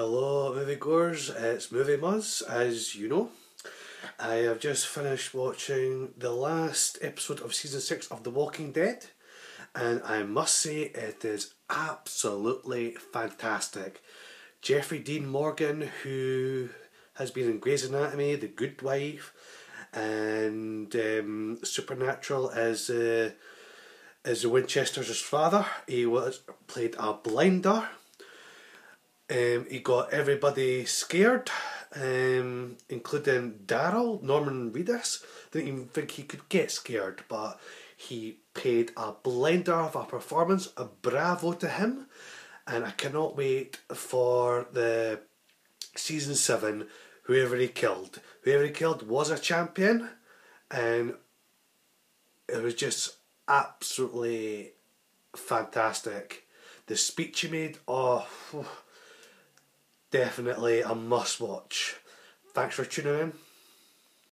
Hello, moviegoers. It's Movie Muzz, as you know. I have just finished watching the last episode of season six of The Walking Dead, and I must say it is absolutely fantastic. Jeffrey Dean Morgan, who has been in Grey's Anatomy, The Good Wife, and um, Supernatural as uh, as Winchester's father. He was played a blinder um, he got everybody scared, um, including Daryl, Norman Reedus. Didn't even think he could get scared, but he paid a blender of a performance. A bravo to him, and I cannot wait for the season seven. Whoever he killed, whoever he killed was a champion, and it was just absolutely fantastic. The speech he made, oh definitely a must watch. Thanks for tuning in.